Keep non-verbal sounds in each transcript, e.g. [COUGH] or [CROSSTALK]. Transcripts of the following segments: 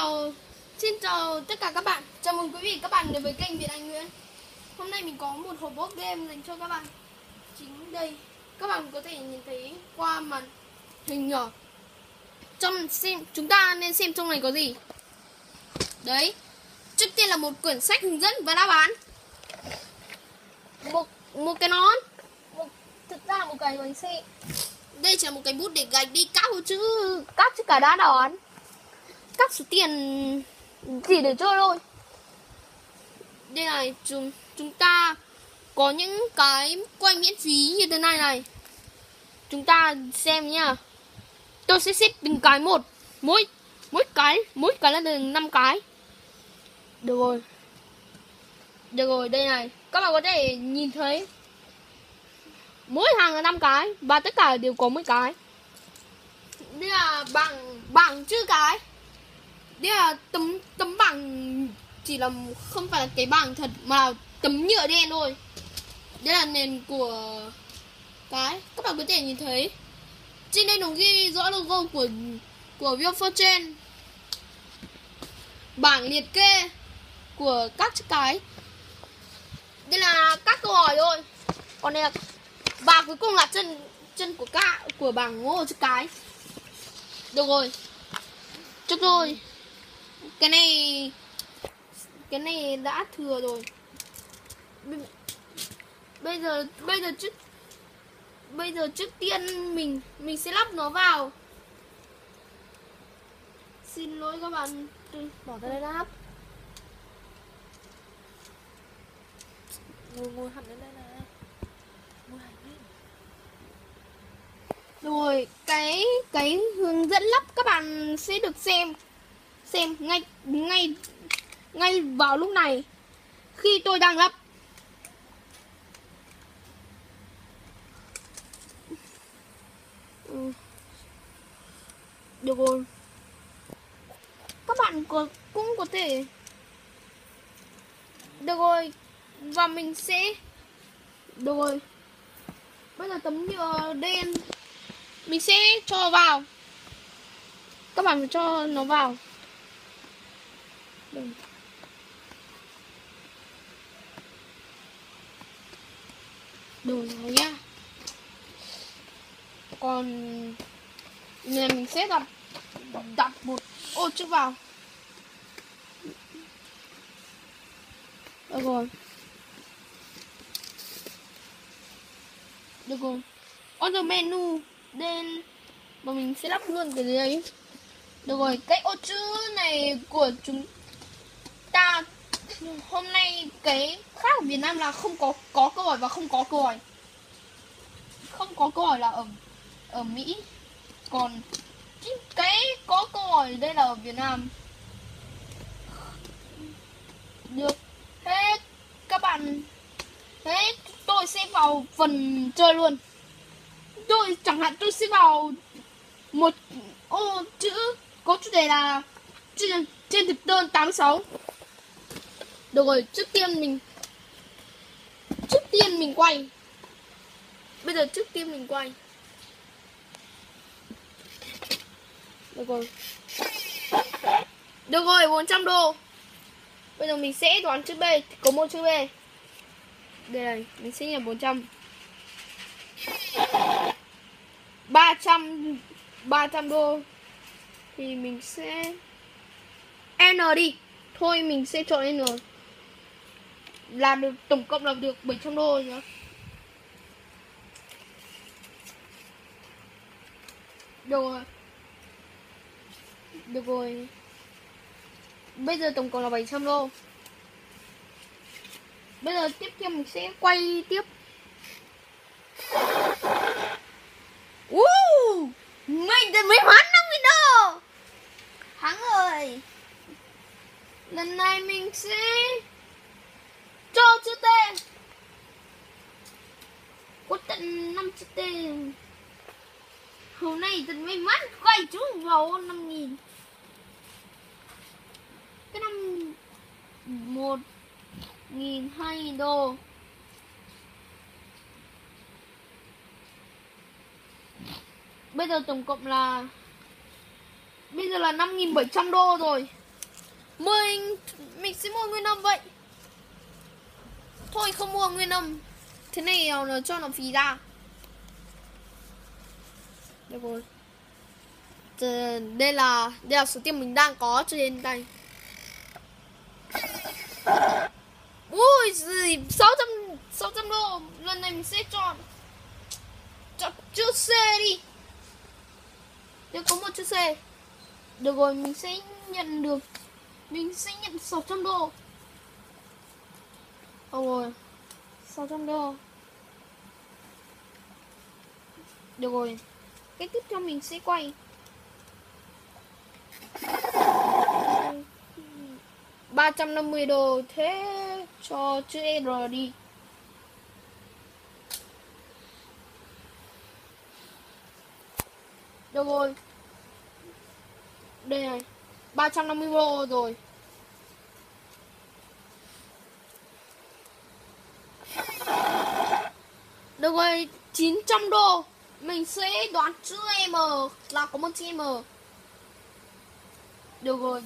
Chào Xin chào tất cả các bạn. Chào mừng quý vị các bạn đến với kênh Việt Anh Nguyễn. Hôm nay mình có một hộp box game dành cho các bạn. Chính đây Các bạn có thể nhìn thấy qua màn hình nhỏ. Trong xem Chúng ta nên xem trong này có gì? Đấy Trước tiên là một quyển sách hướng dẫn và đáp án. Một, một cái nón. Một, Thực ra một cái bánh xe đây chỉ là một cái bút để gạch đi các chữ các chữ cả đá đáp các số tiền chỉ để chơi thôi. Đây này, chúng chúng ta có những cái quay miễn phí như thế này này. Chúng ta xem nhá. Tôi sẽ xếp từng cái một. Mỗi mỗi cái mỗi cái là được năm cái. Được rồi. Được rồi, đây này. Các bạn có thể nhìn thấy. Mỗi hàng là năm cái và tất cả đều có mỗi cái. Đây là bảng bảng chữ cái đây là tấm tấm bảng chỉ là không phải là cái bảng thật, mà là tấm nhựa đen thôi. Đây là nền của cái, các bạn có thể nhìn thấy. Trên đây nó ghi rõ logo của của Vietfortune bảng liệt kê của các cái. Đây là các câu hỏi thôi. Còn đây là, và cuối cùng là chân chân của cả của bảng ngô chữ cái. Được rồi. Chúc rồi cái này cái này đã thừa rồi. Bây giờ bây giờ trước bây giờ trước tiên mình mình sẽ lắp nó vào. Xin lỗi các bạn. Bỏ ra đây lắp. Ngồi ngồi hẳn lên đây này. Rồi cái cái hướng dẫn lắp các bạn sẽ được xem xem ngay ngay ngay vào lúc này. Khi tôi đang lắp được rồi. Các bạn có, cũng có thể được rồi. Và mình sẽ được rồi. Bây giờ tấm nhựa đen mình sẽ cho vào. Các bạn cho nó vào. Đây. đồ nó nhá. Còn nên mình sẽ đặt đặt một, ô chữ vào. Được rồi. Được rồi. Order menu đen và mình sẽ lắp luôn cái đấy. Được rồi, cái ô chữ này của chúng hôm nay cái khác ở Việt Nam là không có có câu hỏi và không có câu hỏi. Không có câu hỏi là ở ở Mỹ. Còn cái có câu hỏi đây là ở Việt Nam. Được. Hết. Các bạn thế tôi sẽ vào phần chơi luôn. Tôi chẳng hạn tôi sẽ vào một ô chữ có chủ đề là trên, trên thực đơn 86 được rồi, trước tiên mình trước tiên mình quay. Bây giờ trước tiên mình quay. Được rồi. Được rồi 400 đô. Bây giờ mình sẽ đoán chữ B. Có một chữ B. Đây này, mình sẽ nhập 400 300 300 đô. Thì mình sẽ N đi. Thôi mình sẽ chọn N làm được tổng cộng làm được 700 đô nhá. Được rồi. Được rồi. Bây giờ tổng cộng là 700 đô. Bây giờ tiếp theo mình sẽ quay tiếp. Uh, mình đã may mắn 50 đô Thắng rồi. Lần này mình sẽ chữ T. Có tận 5 chữ T. Hôm nay thật may mắn quay chú vào 5 nghìn. Cái năm 1 nghìn hai đô. Bây giờ tổng cộng là, bây giờ là 5.700 đô rồi. Mình Mình sẽ mua nguyên năm vậy. Thôi, không mua nguyên âm. Thế này ờ, nó cho nó phí ra. Được rồi. Đây là Đây là số tiền mình đang có trên đây. Ui gì 600 600 đô. Lần này mình sẽ chọn. Chọn chữ C đi. Nếu có một chữ C. Được rồi, mình sẽ nhận được. Mình sẽ nhận 600 đô. Ồ rồi 600 đô Được rồi Cái tiếp theo mình sẽ quay. 350 đô thế cho chữ R đi. Được rồi. Đây này 350 đô rồi. Được rồi 900 đô. Mình sẽ đoán chữ M, Là có một chữ M. Được rồi.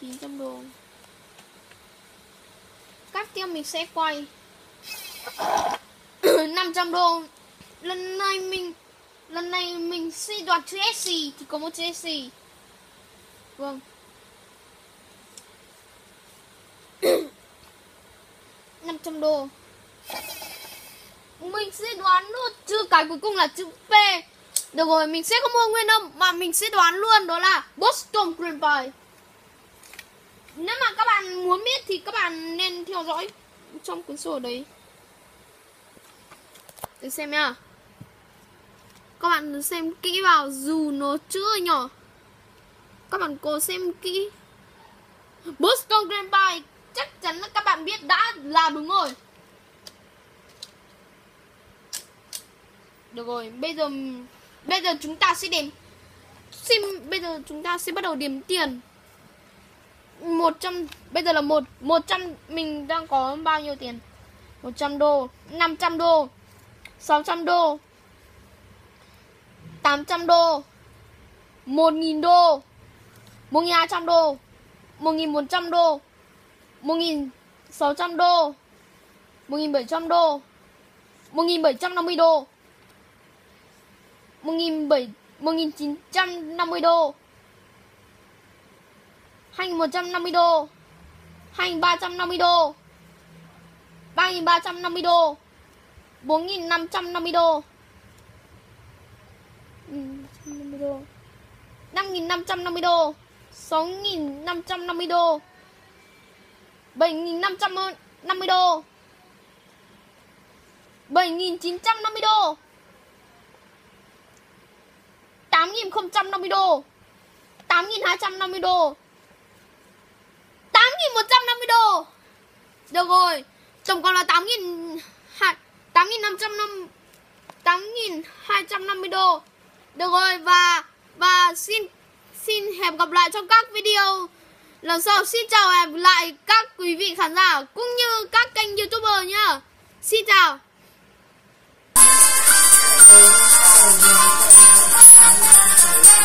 900 đô. Cắt tiếp mình sẽ quay. [COUGHS] 500 đô. Lần này mình, Lần này mình sẽ đoạt chữ S Thì có một chữ S. Vâng. Đô. Mình sẽ đoán luôn Chữ cái cuối cùng là chữ P. Được rồi, mình sẽ không mua nguyên âm Mà mình sẽ đoán luôn đó là Boston Green Bay nếu mà các bạn muốn biết thì các bạn nên theo dõi trong cuốn sổ đấy. Để xem nha các bạn xem kỹ vào dù nó chưa nhỏ. Các bạn cố xem kỹ. Boston Grand Bay chắc chắn là các bạn biết đã là đúng rồi. Được rồi, bây giờ bây giờ chúng ta sẽ điểm, xin, bây giờ chúng ta sẽ bắt đầu điểm tiền. 100 bây giờ là một 100 mình đang có bao nhiêu tiền? 100 đô 500 đô 600 đô 800 đô 1.000 đô 1.200 đô 1.100 đô 1.600 đô 1.700 đô 1.750 đô 1.950 đô 2.150 đô 2.350 đô 3.350 đô 4.550 đô 5.550 đô 6.550 đô 7.550 đô. 7.950 đô. 8.050 đô. 8.250 đô. 8.150 đô. Được rồi, Tổng cộng là 8.000 8.550 8.250 đô. Được rồi, và Và xin Xin hẹn gặp lại trong các video Lần sau xin chào hẹn lại các quý vị khán giả, Cũng như các kênh youtuber nhá Xin chào Thank you.